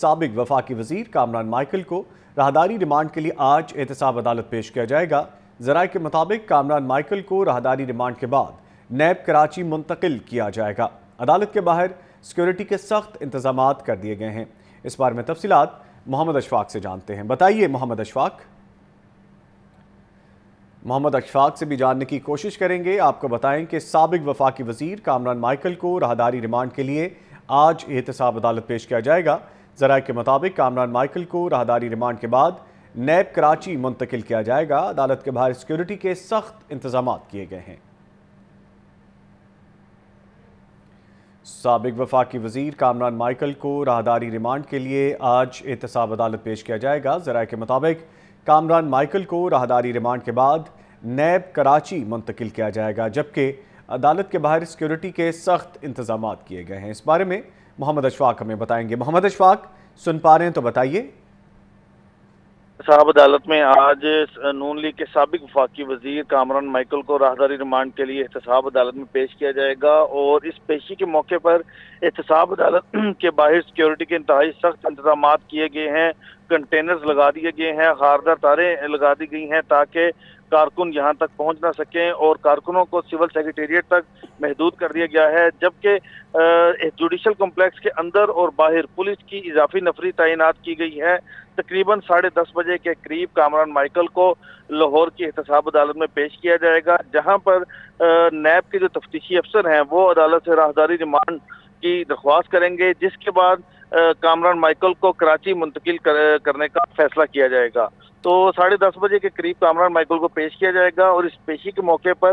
سابق وفاقی وزیر کامران مائیکل کو راہداری ریمانڈ کے لیے آج احتساب عدالت پیش کیا جائے گا۔ ذرائع کے مطابق کامران مائیکل کو راہداری ریمانڈ کے بعد نیب کراچی منتقل کیا جائے گا۔ عدالت کے باہر سیکیورٹی کے سخت انتظامات کر دیے گئے ہیں۔ اس بارے میں تفصیلات محمد اشفاق سے جانتے ہیں۔ بتائیے محمد اشفاق۔ محمد اشفاق سے بھی جاننے کی کوشش کریں گے۔ آپ کو بتائیں کہ سابق وفاقی وزیر کامران مائیکل کو راہداری ریمانڈ کے لیے آج احتساب عدالت پیش کیا جائے گا۔ ذرائع کے مطابق کامران مائیکل کو راہداری ریمانڈ کے بعد نیب کراچی منتقل کیا جائے گا۔ عدالت کے باہر سیکیورٹی کے سخت انتظامات کیے گئے ہیں۔ سابق وفاقی وزیر کامران مائیکل کو راہداری ریمانڈ کے لیے آج احتساب عدالت پیش کیا جائے گا۔ ذرائع کے مطابق کامران مائیکل کو راہداری ریمانڈ کے بعد نیب کراچی منتقل کیا جائے گا، جبکہ عدالت کے باہر سیکیورٹی کے سخت انتظامات کیے گئے ہیں۔ اس بارے میں محمد اشفاق ہمیں بتائیں گے۔ محمد اشفاق، سن پا رہے ہیں تو بتائیے۔ صاحب، عدالت میں آج نون لیگ کے سابق وفاقی وزیر کامران مائیکل کو راہداری ریمانڈ کے لیے احتساب عدالت میں پیش کیا جائے گا اور اس پیشی کے موقع پر احتساب عدالت کے باہر سیکیورٹی کے انتہائی سخت انتظامات کیے گئے ہیں۔ کنٹینرز لگا دیے گئے ہیں، خاردار تاریں لگا دی گئی ہیں تاکہ کارکن یہاں تک پہنچ نہ سکیں اور کارکنوں کو سول سیکریٹریٹ تک محدود کر دیا گیا ہے۔ جبکہ جوڈیشل کمپلیکس کے اندر اور باہر پولیس کی اضافی نفری تعینات کی گئی ہے تقریباً ساڑھے دس بجے کے قریب کامران مائیکل کو لاہور کی احتساب عدالت میں پیش کیا جائے گا، جہاں پر نیب کے جو تفتیشی افسر ہیں، وہ عدالت سے راہداری ریمانڈ کی درخواست کریں گے، جس کے بعد کامران مائیکل کو کراچی منتقل کرنے کا فیصلہ کیا جائے گا۔ تو ساڑھے دس بجے کے قریب کامران مائیکل کو پیش کیا جائے گا اور اس پیشی کے موقع پر